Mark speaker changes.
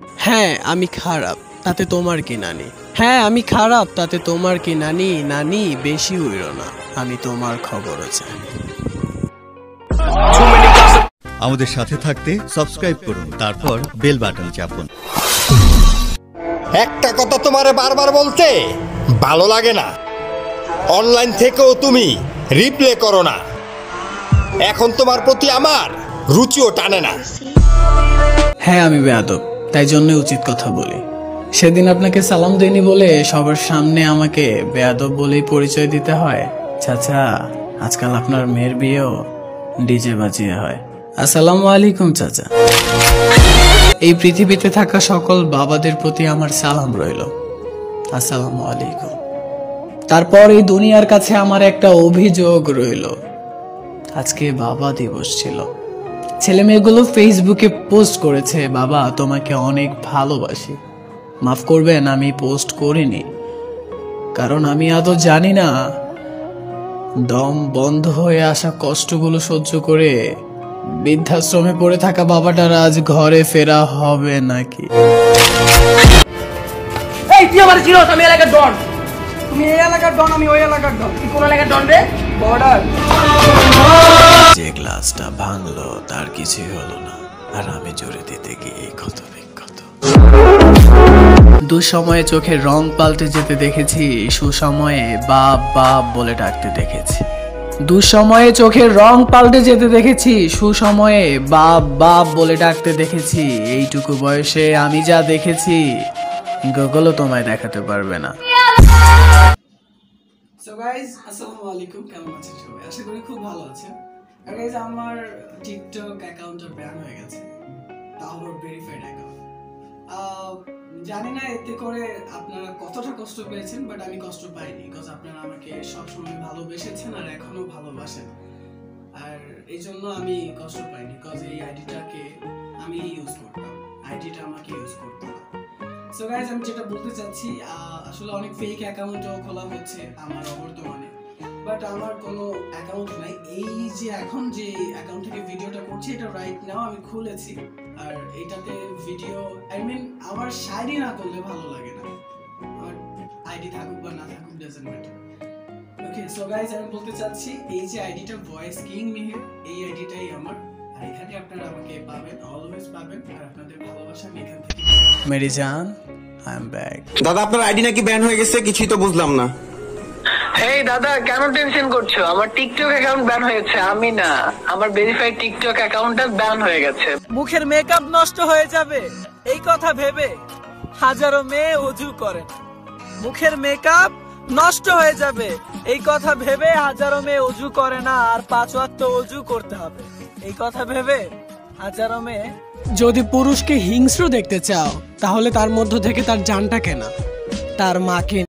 Speaker 1: হ্যাঁ আমি খারাপ তাতে তোমার কি নানি? হ্যাঁ আমি খারাপ তাতে তোমার কি নানি? নানি বেশি উইরো না আমি তোমার খবরও চাই
Speaker 2: আমাদের সাথে থাকতে সাবস্ক্রাইব করুন তারপর বেল বাটন চাপুন।
Speaker 3: একটা কথা তোমারে বারবার বলতে ভালো লাগে না। অনলাইন থেকেও তুমি রিপ্লে করো না। এখন তোমার প্রতি আমার রুচিও টানে না।
Speaker 1: হ্যাঁ আমি বেয়াদব। তাই জন্য উচিত কথা বলি। সেদিন আপনাকে সালাম দেনি বলে সবার সামনে আমাকে বেয়াদব বলেই পরিচয় দিতে হয়। চাচা, আজকাল আপনার মেয়ের বিয়েও ডিজে বাজিয়ে হয়। আসসালামু আলাইকুম, চাচা। এই পৃথিবীতে থাকা সকল বাবাদের প্রতি আমার সালাম রইল। আসসালামু আলাইকুম। তারপর এই দুনিয়ার কাছে আমার একটা অভিযোগ রইল। আজকে বাবা দিবস ছিল। ছেলে মেয়েগুলো ফেসবুকে পোস্ট করেছে, বাবা, তোমাকে অনেক ভালোবাসি। মাফ করবেন, আমি পোস্ট করিনি। কারণ আমি আদৌ জানি না, দম বন্ধ হয়ে আসা কষ্টগুলো সহ্য করে বৃদ্ধাশ্রমে পড়ে থাকা বাবাটার আজ ঘরে ফেরা হবে নাকি?
Speaker 4: এই, তুই আমার ছিল আমি এলাকার ডন। তুমি এই এলাকার ডন, আমি ওই এলাকার ডন। কোন এলাকার ডন রে? বর্ডার
Speaker 1: যে গ্লাসটা ভাঙলো, তার হলো না। আর আমি জোরে দিতে গিয়ে ক্ষত বিক্ষত দুঃসময়ে চোখের রং পাল্টে যেতে দেখেছি, সুসময়ে বাপ বাপ বলে ডাকতে দেখেছি। দুঃসময়ে চোখের রং পাল্টে যেতে দেখেছি, সুসময়ে বাপ বাপ বলে ডাকতে দেখেছি। এইটুকু বয়সে আমি যা দেখেছি, গুগলও তোমায় দেখাতে পারবে না। সো গাইজ আসসালামু আলাইকুম, কেমন আছেন সবাই? আশা করি খুব ভালো আছেন। আর গাইজ আমার টিকটক অ্যাকাউন্টটা ব্যান হয়ে গেছে। তাও ভেরিফাইড অ্যাকাউন্ট জানি না এতে করে আপনারা কতটা কষ্ট পেয়েছেন বাট আমি কষ্ট পাইনি। বিকজ আপনারা আমাকে সবসময় ভালোবেসেছেন আর এখনও ভালোবাসেন। আর এই জন্য আমি কষ্ট পাইনি। বিকজ এই আইডিটাকে আমি ইউজ করতাম। আইডিটা আমাকে ইউজ করতাম সো গাইজ আমি যেটা বলতে চাচ্ছি আসলে অনেক ফেক অ্যাকাউন্টও খোলা হচ্ছে আমার অবর্তমানে। বাট আমার কোনো অ্যাকাউন্ট নাই। এই যে এখন যে অ্যাকাউন্ট থেকে ভিডিওটা করছি, এটা রাইট নাও আমি খুলেছি। আর এটাতে ভিডিও আই মিন আমার শায়রি না করলে ভালো লাগে না। আমার আইডি থাকুক বা না থাকুক doesn't matter okay so guys আমি বলতে চাচ্ছি, এই যে আইডিটা ভয়েস কিং মিহির এই আইডিটাই আমার। আর এখানে আপনারা আমাকে পাবেন অলওয়েজ পাবেন। আর আপনাদের ভালোবাসা আমি এখান থেকে মেরি জান আই এম ব্যাক
Speaker 5: দাদা আপনার আইডি নাকি ব্যান হয়ে গেছে? কিছুই তো বুঝলাম না।
Speaker 6: এই দাদা কেন টেনশন করছ? আমার টিকটক অ্যাকাউন্ট ব্যান হয়েছে আমি না। আমার ভেরিফাইড টিকটক অ্যাকাউন্টটা ব্যান হয়ে গেছে।
Speaker 4: মুখের মেকআপ নষ্ট হয়ে যাবে। এই কথা ভেবে হাজারো মেয়ে অজু করে। মুখের মেকআপ নষ্ট হয়ে যাবে। এই কথা ভেবে হাজারো মেয়ে অজু করে না আর পাঁচ ওয়াক্ত অজু করতে হবে। এই কথা ভেবে মেয়ে
Speaker 1: যদি পুরুষকে হিংস্র দেখতে চাও, তাহলে তার মধ্য থেকে তার জানটা কেনা। তার মাকে